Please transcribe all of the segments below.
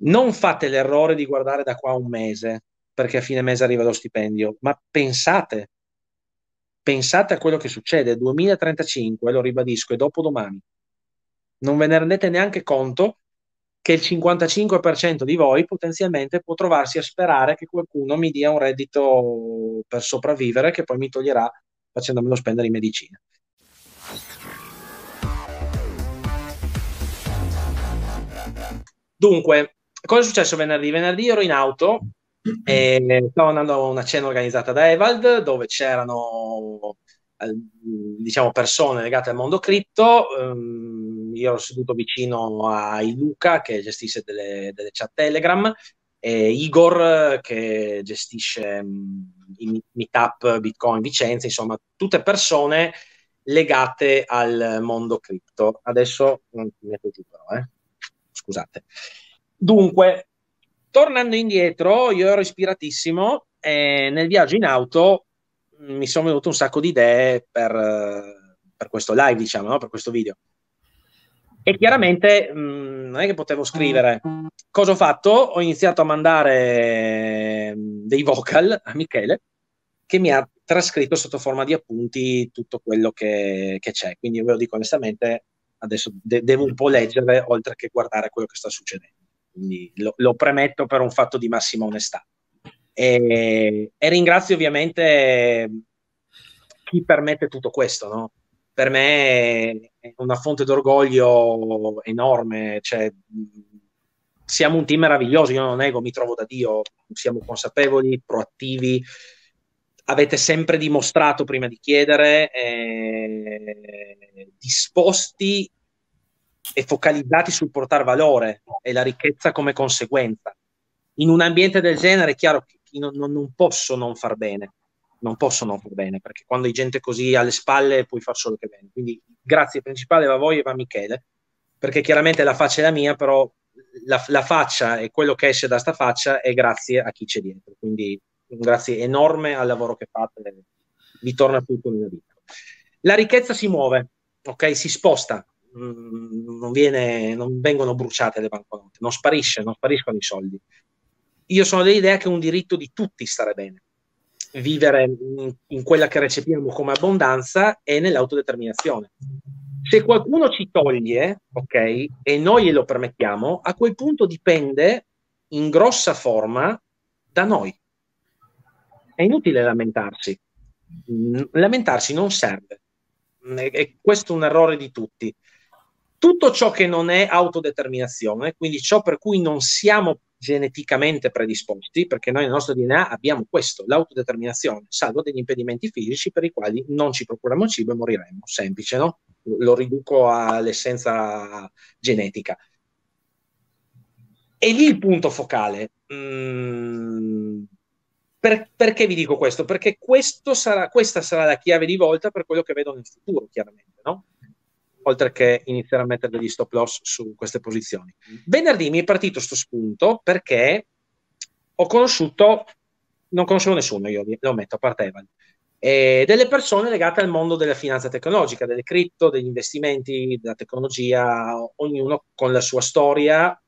non fate l'errore di guardare da qua un mese, perché a fine mese arriva lo stipendio, ma pensate, pensate a quello che succede, 2035, lo ribadisco, e dopo domani. Non ve ne rendete neanche conto che il 55% di voi potenzialmente può trovarsi a sperare che qualcuno mi dia un reddito per sopravvivere che poi mi toglierà facendomelo spendere in medicina. Dunque, cosa è successo venerdì? Venerdì ero in auto e stavo andando a una cena organizzata da Evald dove c'erano diciamo persone legate al mondo cripto um, io ero seduto vicino a Luca che gestisce delle, delle chat Telegram e Igor che gestisce um, i meetup Bitcoin Vicenza insomma tutte persone legate al mondo cripto adesso non ti metto giù però eh. scusate dunque tornando indietro io ero ispiratissimo e nel viaggio in auto mi sono venute un sacco di idee per, per questo live, diciamo, no? per questo video. E chiaramente mh, mm, non è che potevo scrivere. Cosa ho fatto? Ho iniziato a mandare mm, dei vocal a Michele che mi ha trascritto sotto forma di appunti tutto quello che, che c'è. Quindi ve lo dico onestamente, adesso de- devo un po' leggere oltre che guardare quello che sta succedendo. Quindi lo, lo premetto per un fatto di massima onestà. E, e ringrazio ovviamente chi permette tutto questo, no? Per me è una fonte d'orgoglio enorme, cioè, siamo un team meraviglioso, io non nego, mi trovo da Dio, siamo consapevoli, proattivi, avete sempre dimostrato prima di chiedere, eh, disposti e focalizzati sul portare valore e la ricchezza come conseguenza. In un ambiente del genere è chiaro che non, non, posso non far bene, non posso non far bene, perché quando hai gente così alle spalle puoi far solo che bene. Quindi grazie principale va a voi e va a Michele, perché chiaramente la faccia è la mia, però la, la faccia e quello che esce da sta faccia è grazie a chi c'è dietro. Quindi un grazie enorme al lavoro che fate, vi torna tutto nella vita. La ricchezza si muove, ok? Si sposta, non, viene, non vengono bruciate le banconote, non sparisce, non spariscono i soldi io sono dell'idea che è un diritto di tutti stare bene, vivere in, in quella che recepiamo come abbondanza e nell'autodeterminazione. Se qualcuno ci toglie, ok, e noi glielo permettiamo, a quel punto dipende in grossa forma da noi. È inutile lamentarsi. Lamentarsi non serve. E questo è un errore di tutti. Tutto ciò che non è autodeterminazione, quindi ciò per cui non siamo geneticamente predisposti, perché noi nel nostro DNA abbiamo questo, l'autodeterminazione, salvo degli impedimenti fisici per i quali non ci procuriamo cibo e moriremo. Semplice, no? Lo riduco all'essenza genetica. E lì il punto focale. Mm, per, perché vi dico questo? Perché questo sarà, questa sarà la chiave di volta per quello che vedo nel futuro, chiaramente, no? Oltre che iniziare a mettere degli stop loss su queste posizioni. Venerdì mi è partito questo spunto perché ho conosciuto, non conoscevo nessuno, io lo metto a parte Evan, eh, delle persone legate al mondo della finanza tecnologica, delle cripto, degli investimenti, della tecnologia, ognuno con la sua storia.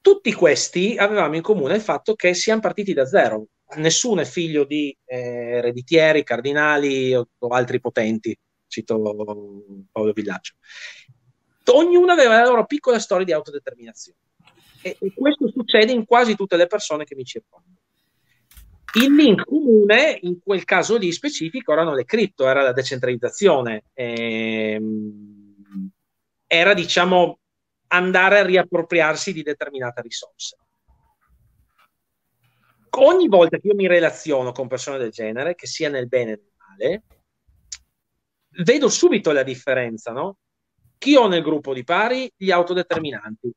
Tutti questi avevamo in comune il fatto che siamo partiti da zero. Nessuno è figlio di eh, ereditieri, cardinali o, o altri potenti cito Paolo Villaggio. Ognuno aveva la loro piccola storia di autodeterminazione e, e questo succede in quasi tutte le persone che mi circondano. Il link comune, in quel caso lì specifico, erano le cripto, era la decentralizzazione, ehm, era diciamo andare a riappropriarsi di determinate risorse. Ogni volta che io mi relaziono con persone del genere, che sia nel bene o nel male, vedo subito la differenza, no? Chi ho nel gruppo di pari? Gli autodeterminanti.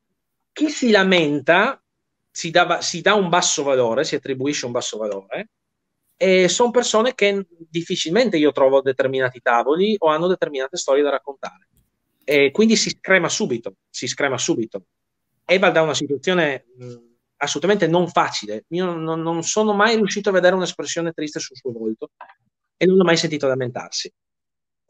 Chi si lamenta si dà, si dà un basso valore, si attribuisce un basso valore, e sono persone che difficilmente io trovo determinati tavoli o hanno determinate storie da raccontare. E quindi si screma subito, si screma subito. Eva da una situazione mh, assolutamente non facile. Io non, non sono mai riuscito a vedere un'espressione triste sul suo volto e non l'ho mai sentito lamentarsi.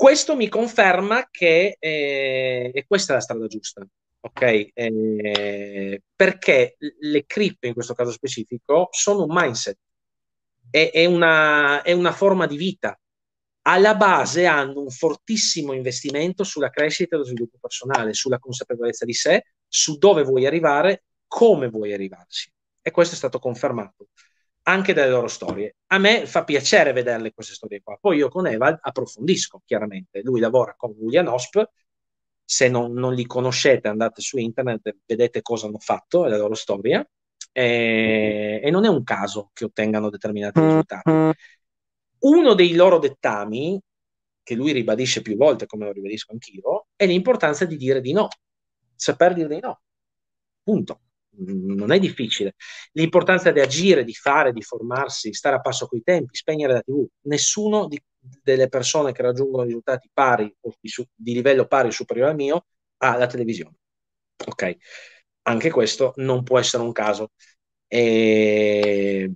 Questo mi conferma che eh, questa è la strada giusta. ok? Eh, perché le cripto in questo caso specifico sono un mindset, è, è, una, è una forma di vita. Alla base hanno un fortissimo investimento sulla crescita e lo sviluppo personale, sulla consapevolezza di sé, su dove vuoi arrivare, come vuoi arrivarci. E questo è stato confermato anche dalle loro storie. A me fa piacere vederle queste storie qua. Poi io con Eva approfondisco, chiaramente. Lui lavora con William Osp. Se non, non, li conoscete, andate su internet, vedete cosa hanno fatto, la loro storia. E, e non è un caso che ottengano determinati risultati. Uno dei loro dettami, che lui ribadisce più volte, come lo ribadisco anch'io, è l'importanza di dire di no, saper dire di no. Punto non è difficile. L'importanza di agire, di fare, di formarsi, stare a passo coi tempi, spegnere la TV. Nessuno di, delle persone che raggiungono risultati pari o di, su, di livello pari o superiore al mio ha la televisione. Ok, anche questo non può essere un caso. E...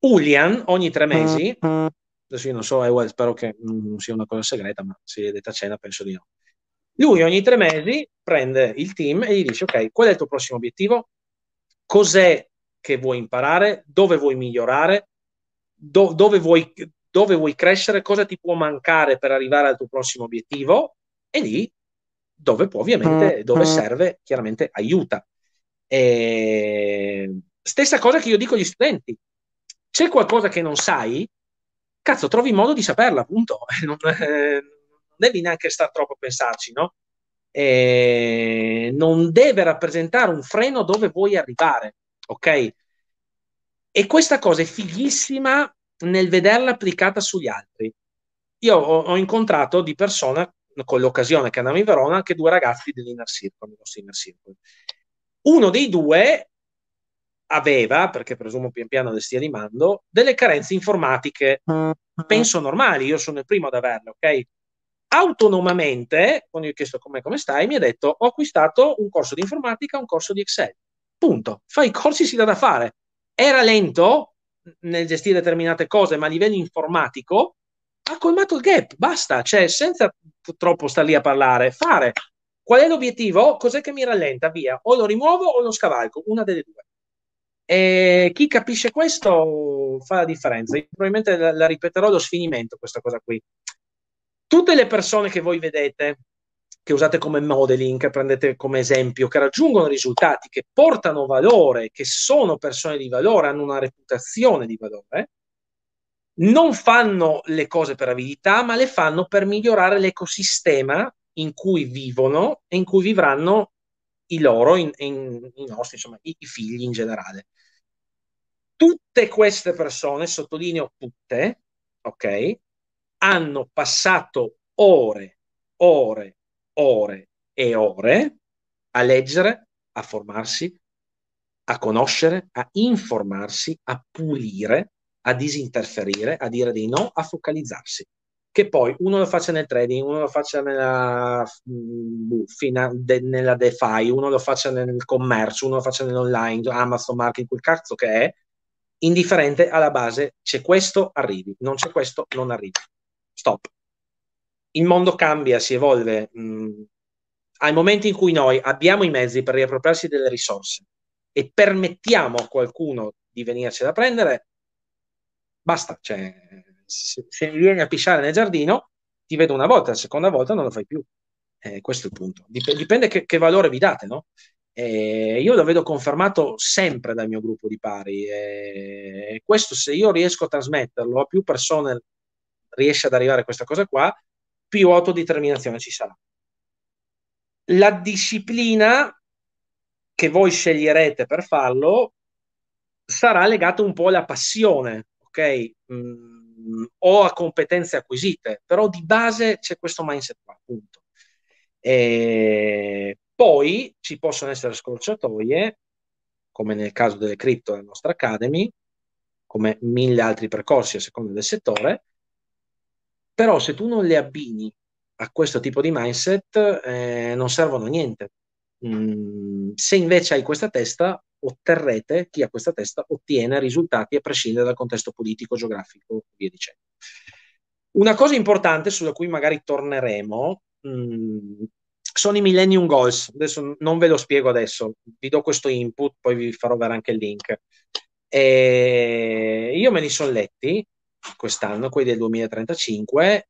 Ulian ogni tre mesi, adesso io non so, eh, spero che non sia una cosa segreta, ma se vedete a cena penso di no. Lui ogni tre mesi prende il team e gli dice: Ok, qual è il tuo prossimo obiettivo? Cos'è che vuoi imparare, dove vuoi migliorare, do, dove, vuoi, dove vuoi crescere, cosa ti può mancare per arrivare al tuo prossimo obiettivo e lì dove può ovviamente, dove serve, chiaramente aiuta. E... Stessa cosa che io dico agli studenti. C'è qualcosa che non sai? Cazzo, trovi modo di saperla, appunto. Non, eh, non devi neanche stare troppo a pensarci, no? Eh, non deve rappresentare un freno dove vuoi arrivare, ok? E questa cosa è fighissima nel vederla applicata sugli altri. Io ho, ho incontrato di persona, con l'occasione che andavo in Verona, anche due ragazzi dell'Inner Circle, Inner Circle. Uno dei due aveva, perché presumo pian piano le stia rimando, delle carenze informatiche, penso normali, io sono il primo ad averle, ok? Autonomamente, quando gli ho chiesto come, come stai, mi ha detto ho acquistato un corso di informatica, un corso di Excel. Punto. Fa i corsi, si dà da fare. Era lento nel gestire determinate cose, ma a livello informatico ha colmato il gap. Basta, cioè senza troppo stare lì a parlare, fare. Qual è l'obiettivo? Cos'è che mi rallenta? Via. O lo rimuovo o lo scavalco, una delle due. E chi capisce questo fa la differenza. Io probabilmente la, la ripeterò allo sfinimento questa cosa qui tutte le persone che voi vedete, che usate come modeling, che prendete come esempio, che raggiungono risultati, che portano valore, che sono persone di valore, hanno una reputazione di valore, non fanno le cose per avidità, ma le fanno per migliorare l'ecosistema in cui vivono e in cui vivranno i loro, in, in, i nostri, insomma, i, i figli in generale. Tutte queste persone, sottolineo tutte, ok, hanno passato ore, ore, ore e ore a leggere, a formarsi, a conoscere, a informarsi, a pulire, a disinterferire, a dire di no, a focalizzarsi. Che poi uno lo faccia nel trading, uno lo faccia nella, mm, de, nella DeFi, uno lo faccia nel commercio, uno lo faccia nell'online, Amazon Marketing, quel cazzo che è, indifferente alla base, c'è questo, arrivi, non c'è questo, non arrivi stop. Il mondo cambia, si evolve. Mm, al momento in cui noi abbiamo i mezzi per riappropriarsi delle risorse e permettiamo a qualcuno di venirci da prendere, basta. Cioè, se, se vieni a pisciare nel giardino, ti vedo una volta, la seconda volta non lo fai più. Eh, questo è il punto. Dip- dipende che, che, valore vi date, no? Eh, io lo vedo confermato sempre dal mio gruppo di pari. Eh, questo, se io riesco a trasmetterlo a più persone riesce ad arrivare a questa cosa qua, più autodeterminazione ci sarà. La disciplina che voi sceglierete per farlo sarà legata un po' alla passione, ok? Mm, o a competenze acquisite, però di base c'è questo mindset qua, appunto. E poi ci possono essere scorciatoie, come nel caso delle cripto della nostra Academy, come mille altri percorsi a seconda del settore, però se tu non le abbini a questo tipo di mindset, eh, non servono a niente. Mm, se invece hai questa testa, otterrete, chi ha questa testa ottiene risultati a prescindere dal contesto politico, geografico via dicendo. Una cosa importante sulla cui magari torneremo, mh, mm, sono i Millennium Goals. Adesso non ve lo spiego adesso, vi do questo input, poi vi farò vedere anche il link. E io me li sono letti quest'anno, quelli del 2035,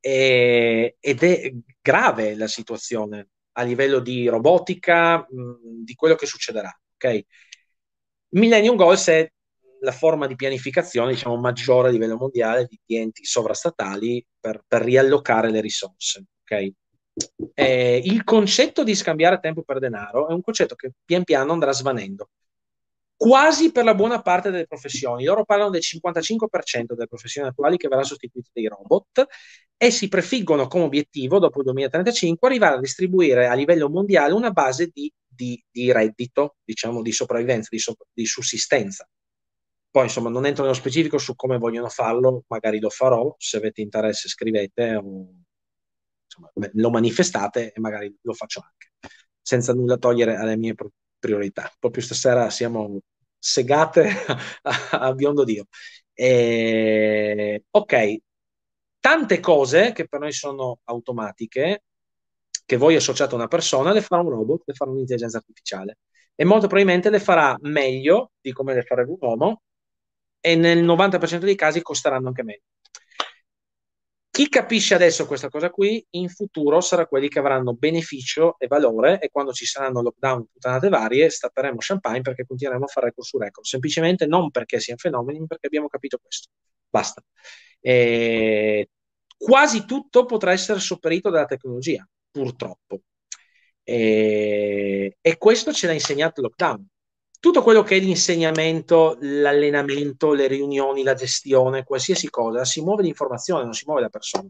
e, ed è grave la situazione a livello di robotica, mh, di quello che succederà. Okay? Millennium Goals è la forma di pianificazione diciamo, maggiore a livello mondiale di enti sovrastatali per, per riallocare le risorse. Okay? Eh, il concetto di scambiare tempo per denaro è un concetto che pian piano andrà svanendo quasi per la buona parte delle professioni. Loro parlano del 55% delle professioni attuali che verrà sostituito dai robot e si prefiggono come obiettivo, dopo il 2035, arrivare a distribuire a livello mondiale una base di, di, di reddito, diciamo, di sopravvivenza, di, so, di sussistenza. Poi, insomma, non entro nello specifico su come vogliono farlo, magari lo farò, se avete interesse scrivete o insomma, lo manifestate e magari lo faccio anche, senza nulla togliere alle mie priorità. Proprio stasera siamo segate a, a biondo Dio. E, ok, tante cose che per noi sono automatiche, che voi associate a una persona, le farà un robot, le farà un'intelligenza artificiale. E molto probabilmente le farà meglio di come le farebbe un uomo e nel 90% dei casi costeranno anche meno. Chi capisce adesso questa cosa qui, in futuro sarà quelli che avranno beneficio e valore e quando ci saranno lockdown puttanate varie, stapperemo champagne perché continueremo a fare record su record, semplicemente non perché siano fenomeni, perché abbiamo capito questo. Basta. E quasi tutto potrà essere sopperito dalla tecnologia, purtroppo. E, e questo ce l'ha insegnato il lockdown tutto quello che è l'insegnamento, l'allenamento, le riunioni, la gestione, qualsiasi cosa, si muove l'informazione, non si muove la persona.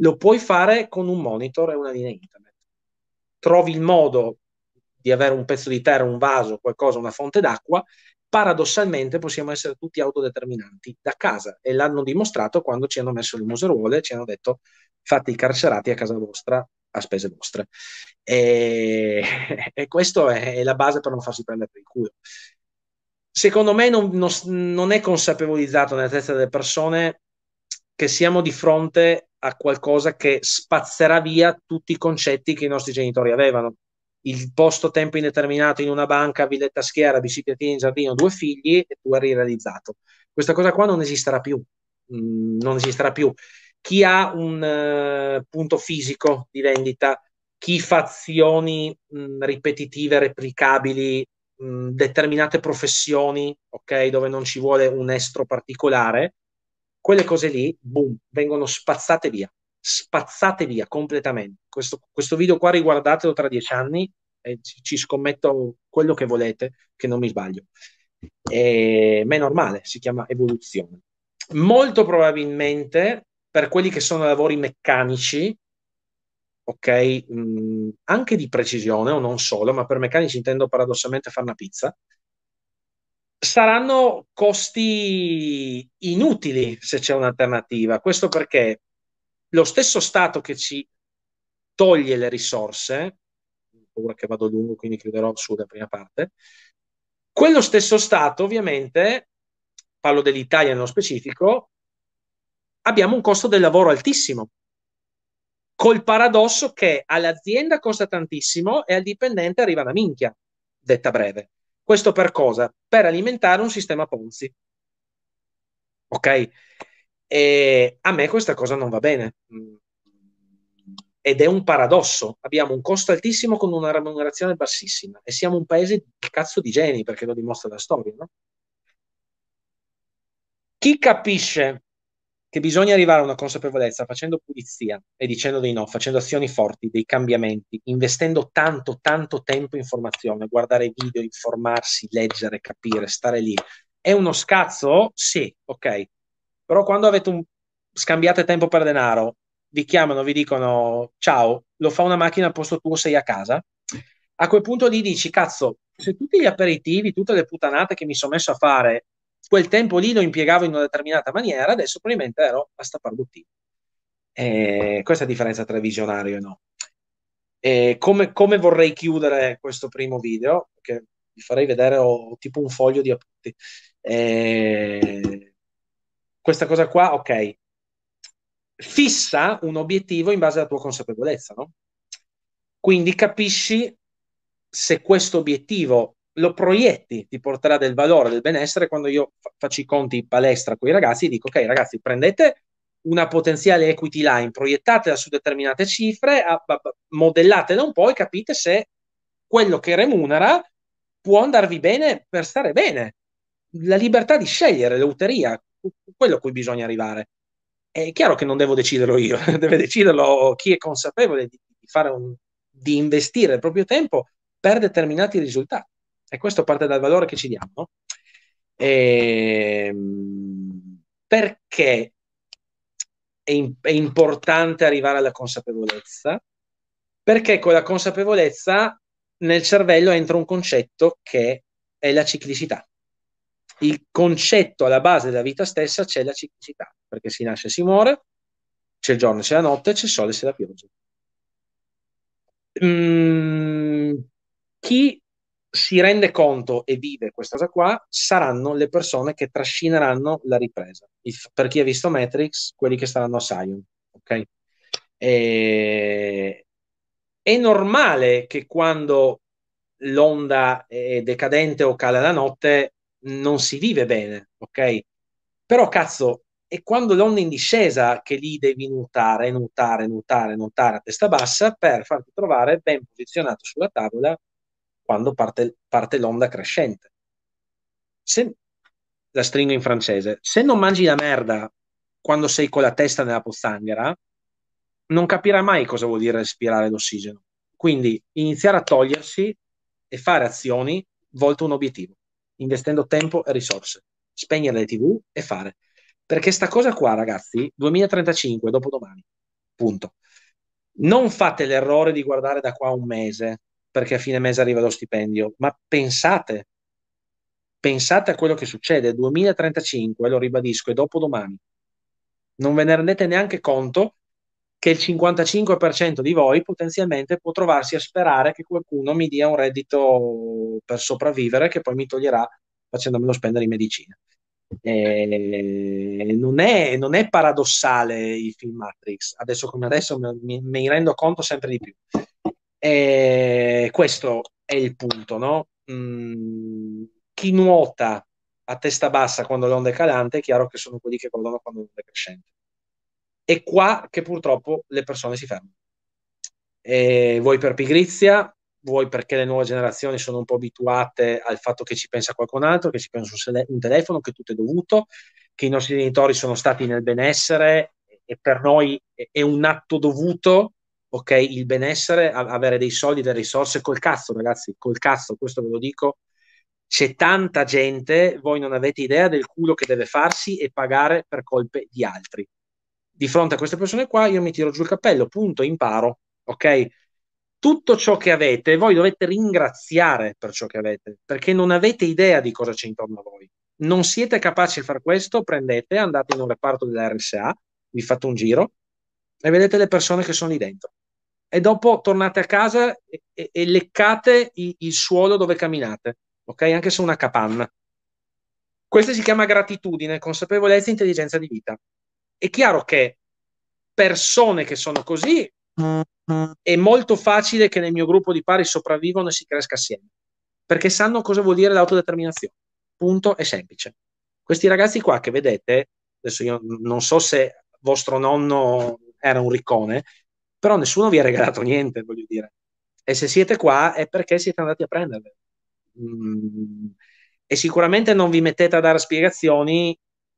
Lo puoi fare con un monitor e una linea internet. Trovi il modo di avere un pezzo di terra, un vaso, qualcosa, una fonte d'acqua, paradossalmente possiamo essere tutti autodeterminanti da casa e l'hanno dimostrato quando ci hanno messo le museruole, ci hanno detto fate i carcerati a casa vostra a spese vostre. E, e questa è, la base per non farsi prendere per il culo. Secondo me non, non, non è consapevolizzato nella testa delle persone che siamo di fronte a qualcosa che spazzerà via tutti i concetti che i nostri genitori avevano. Il posto tempo indeterminato in una banca, villetta schiera, biciclettina in giardino, due figli e tu eri realizzato. Questa cosa qua non esisterà più. Mm, non esisterà più chi ha un uh, punto fisico di vendita, chi fa azioni mh, ripetitive, replicabili, mh, determinate professioni, ok, dove non ci vuole un estro particolare, quelle cose lì, boom, vengono spazzate via, spazzate via completamente. Questo, questo video qua riguardatelo tra dieci anni e ci, ci scommetto quello che volete, che non mi sbaglio. E, ma è normale, si chiama evoluzione. Molto probabilmente per quelli che sono lavori meccanici, ok, mh, mm, anche di precisione o non solo, ma per meccanici intendo paradossalmente fare una pizza, saranno costi inutili se c'è un'alternativa. Questo perché lo stesso Stato che ci toglie le risorse, ora che vado lungo, quindi chiuderò sulla prima parte, quello stesso Stato ovviamente, parlo dell'Italia nello specifico, abbiamo un costo del lavoro altissimo, col paradosso che all'azienda costa tantissimo e al dipendente arriva una minchia, detta breve. Questo per cosa? Per alimentare un sistema Ponzi. Ok? E a me questa cosa non va bene. Ed è un paradosso. Abbiamo un costo altissimo con una remunerazione bassissima e siamo un paese di cazzo di geni, perché lo dimostra la storia, no? Chi capisce che bisogna arrivare a una consapevolezza facendo pulizia e dicendo dei no, facendo azioni forti, dei cambiamenti, investendo tanto, tanto tempo in formazione, guardare video, informarsi, leggere, capire, stare lì. È uno scazzo? Sì, ok. Però quando avete un... scambiate tempo per denaro, vi chiamano, vi dicono ciao, lo fa una macchina al posto tuo, sei a casa. A quel punto lì dici, cazzo, se tutti gli aperitivi, tutte le puttanate che mi sono messo a fare quel tempo lì lo impiegavo in una determinata maniera, adesso probabilmente ero a stappare bottino. Eh, questa è la differenza tra visionario e no. Eh, come, come, vorrei chiudere questo primo video? Perché vi farei vedere ho, tipo un foglio di appunti. Eh, questa cosa qua, ok. Fissa un obiettivo in base alla tua consapevolezza, no? Quindi capisci se questo obiettivo lo proietti, ti porterà del valore, del benessere. Quando io faccio i conti in palestra con i ragazzi, dico: Ok, ragazzi, prendete una potenziale equity line, proiettatela su determinate cifre, modellatela un po' e capite se quello che remunera può andarvi bene per stare bene. La libertà di scegliere, l'euteria, quello a cui bisogna arrivare. È chiaro che non devo deciderlo io, deve deciderlo chi è consapevole di, di, un, di investire il proprio tempo per determinati risultati. E questo parte dal valore che ci diamo. E, ehm, perché è, è importante arrivare alla consapevolezza? Perché con la consapevolezza nel cervello entra un concetto che è la ciclicità. Il concetto alla base della vita stessa c'è la ciclicità, perché si nasce e si muore, c'è il giorno, c'è la notte, c'è il sole, c'è la pioggia. Mm, chi si rende conto e vive questa cosa qua saranno le persone che trascineranno la ripresa. per chi ha visto Matrix, quelli che staranno a Sion. Ok? E, è normale che quando l'onda è decadente o cala la notte non si vive bene, ok? Però cazzo, è quando l'onda è in discesa che lì devi nuotare, nuotare, nuotare, nuotare a testa bassa per farti trovare ben posizionato sulla tavola quando parte, parte l'onda crescente. Se, la stringo in francese, se non mangi la merda quando sei con la testa nella pozzanghera, non capirà mai cosa vuol dire respirare l'ossigeno. Quindi iniziare a togliersi e fare azioni volte un obiettivo, investendo tempo e risorse, spegnere le tv e fare. Perché sta cosa qua, ragazzi, 2035, dopodomani, punto. Non fate l'errore di guardare da qua un mese, perché a fine mese arriva lo stipendio, ma pensate, pensate a quello che succede, 2035, lo ribadisco, e dopodomani. Non ve ne rendete neanche conto che il 55% di voi potenzialmente può trovarsi a sperare che qualcuno mi dia un reddito per sopravvivere che poi mi toglierà facendomelo spendere in medicina. Eh, non, è, non, è, paradossale il film Matrix, adesso come adesso mi, mi rendo conto sempre di più. Eh, questo è il punto, no? Mm, chi nuota a testa bassa quando l'onda è calante è chiaro che sono quelli che guardano quando l'onda è crescente. È qua che purtroppo le persone si fermano. E vuoi per pigrizia, vuoi perché le nuove generazioni sono un po' abituate al fatto che ci pensa qualcun altro, che ci pensa un telefono, che tutto è dovuto, che i nostri genitori sono stati nel benessere e per noi è un atto dovuto, ok? Il benessere, avere dei soldi, delle risorse col cazzo, ragazzi, col cazzo, questo ve lo dico. C'è tanta gente, voi non avete idea del culo che deve farsi e pagare per colpe di altri di fronte a queste persone qua io mi tiro giù il cappello, punto, imparo, ok? Tutto ciò che avete, voi dovete ringraziare per ciò che avete, perché non avete idea di cosa c'è intorno a voi. Non siete capaci di fare questo, prendete, andate in un reparto della RSA, vi fate un giro e vedete le persone che sono lì dentro. E dopo tornate a casa e, e, e leccate il, il suolo dove camminate, ok? Anche se una capanna. Questo si chiama gratitudine, consapevolezza e intelligenza di vita è chiaro che persone che sono così è molto facile che nel mio gruppo di pari sopravvivano e si cresca assieme, perché sanno cosa vuol dire l'autodeterminazione. Punto, è semplice. Questi ragazzi qua che vedete, adesso io non so se vostro nonno era un riccone, però nessuno vi ha regalato niente, voglio dire. E se siete qua è perché siete andati a prenderle. Mm. E sicuramente non vi mettete a dare spiegazioni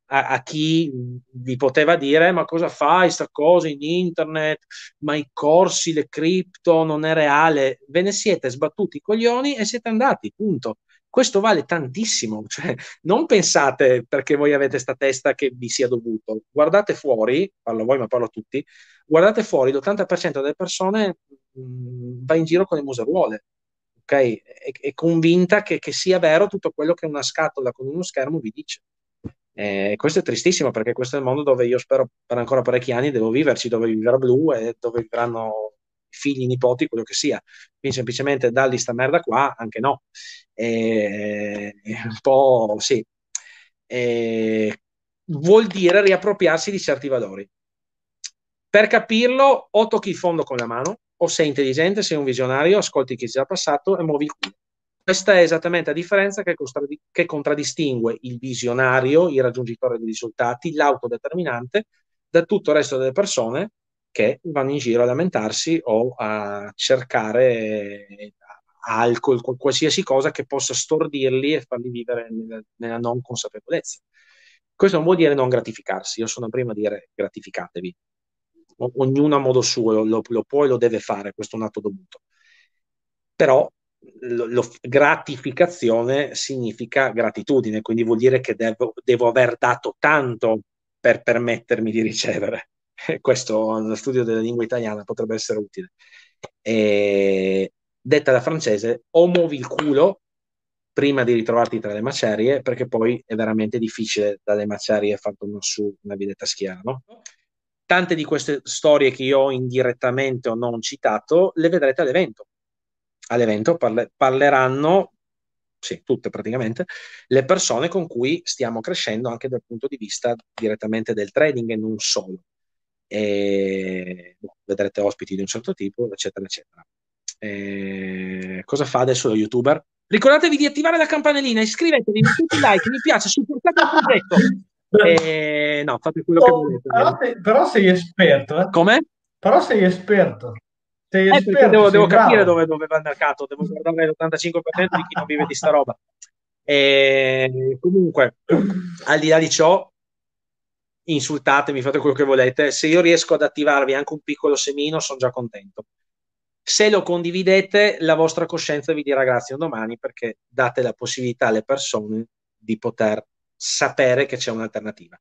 a, a, chi vi poteva dire ma cosa fai sta cosa in internet, ma i corsi, le cripto non è reale, ve ne siete sbattuti i coglioni e siete andati, punto. Questo vale tantissimo, cioè, non pensate perché voi avete sta testa che vi sia dovuto, guardate fuori, parlo a voi ma parlo a tutti, guardate fuori, l'80% delle persone mh, mm, va in giro con le museruole, ok? È, è convinta che, che sia vero tutto quello che una scatola con uno schermo vi dice. Eh, questo è tristissimo perché questo è il mondo dove io spero per ancora parecchi anni devo viverci, dove vivrà Blu e dove vivranno figli, nipoti, quello che sia. Quindi semplicemente dargli sta merda qua, anche no. Eh, un po' sì. Eh, vuol dire riappropriarsi di certi valori. Per capirlo, o tocchi il fondo con la mano, o sei intelligente, sei un visionario, ascolti chi si è passato e muovi il culo. Questa è esattamente la differenza che, che contraddistingue il visionario, il raggiungitore dei risultati, l'autodeterminante da tutto il resto delle persone che vanno in giro a lamentarsi o a cercare alcol, qualsiasi cosa che possa stordirli e farli vivere nella, nella non consapevolezza. Questo non vuol dire non gratificarsi, io sono prima a dire gratificatevi. O, ognuno a modo suo lo, lo, può e lo deve fare, questo è un atto dovuto. Però lo, lo, gratificazione significa gratitudine, quindi vuol dire che devo, devo aver dato tanto per permettermi di ricevere. Questo nello studio della lingua italiana potrebbe essere utile. E, detta da francese, o muovi il culo prima di ritrovarti tra le macerie, perché poi è veramente difficile dalle macerie far tornare su una videtta schiera, no? Tante di queste storie che io indirettamente o non citato, le vedrete all'evento. All'evento parle- parleranno, sì, tutte praticamente, le persone con cui stiamo crescendo anche dal punto di vista direttamente del trading e non solo. E, vedrete ospiti di un certo tipo, eccetera, eccetera. Eh, cosa fa adesso lo youtuber? Ricordatevi di attivare la campanellina, iscrivetevi, mettete like, mi piace, supportate il progetto. Eh, no, fate quello oh, che volete. Però, sei, però sei esperto. Eh? Come? Però sei esperto. Sei eh, esperto devo, devo capire dove, dove, va il mercato, devo guardare l'85% di chi non vive di sta roba. E, comunque, al di là di ciò, insultatemi, fate quello che volete. Se io riesco ad attivarvi anche un piccolo semino, sono già contento. Se lo condividete, la vostra coscienza vi dirà grazie un domani perché date la possibilità alle persone di poter sapere che c'è un'alternativa.